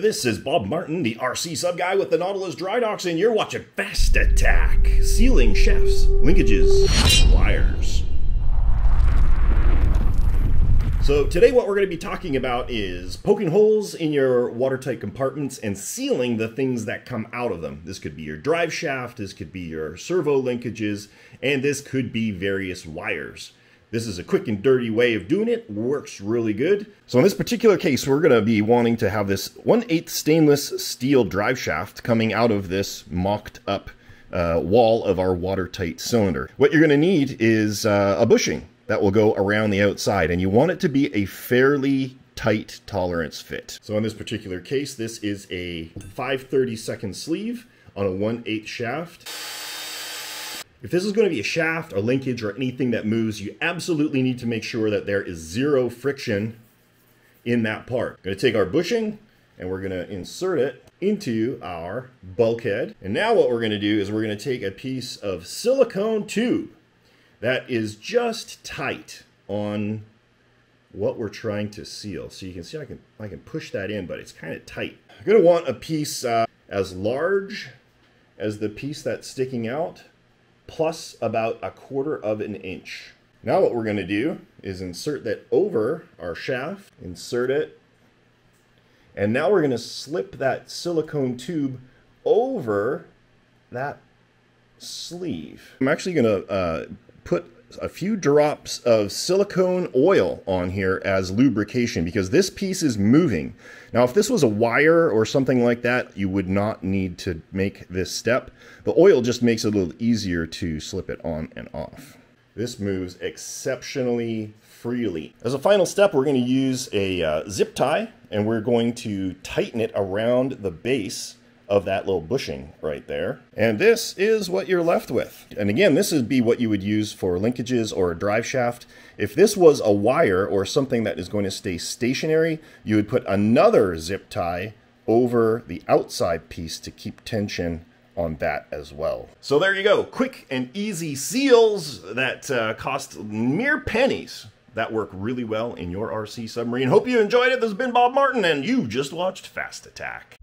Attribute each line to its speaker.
Speaker 1: This is Bob Martin, the RC sub guy with the Nautilus Drydocks, and you're watching Fast Attack. Sealing shafts, linkages, wires. So today what we're going to be talking about is poking holes in your watertight compartments and sealing the things that come out of them. This could be your drive shaft, this could be your servo linkages, and this could be various wires. This is a quick and dirty way of doing it, works really good. So in this particular case, we're gonna be wanting to have this 1 8 stainless steel drive shaft coming out of this mocked up uh, wall of our watertight cylinder. What you're gonna need is uh, a bushing that will go around the outside, and you want it to be a fairly tight tolerance fit. So in this particular case, this is a 5 second sleeve on a 1 8 shaft. If this is going to be a shaft, a linkage, or anything that moves, you absolutely need to make sure that there is zero friction in that part. I'm going to take our bushing and we're going to insert it into our bulkhead. And now what we're going to do is we're going to take a piece of silicone tube that is just tight on what we're trying to seal. So you can see I can, I can push that in, but it's kind of tight. I'm going to want a piece uh, as large as the piece that's sticking out plus about a quarter of an inch. Now what we're going to do is insert that over our shaft, insert it, and now we're going to slip that silicone tube over that sleeve. I'm actually going to uh, put a few drops of silicone oil on here as lubrication because this piece is moving. Now, if this was a wire or something like that, you would not need to make this step. The oil just makes it a little easier to slip it on and off. This moves exceptionally freely. As a final step, we're going to use a uh, zip tie and we're going to tighten it around the base of that little bushing right there. And this is what you're left with. And again, this would be what you would use for linkages or a drive shaft. If this was a wire or something that is going to stay stationary, you would put another zip tie over the outside piece to keep tension on that as well. So there you go, quick and easy seals that uh, cost mere pennies that work really well in your RC submarine. Hope you enjoyed it. This has been Bob Martin, and you just watched Fast Attack.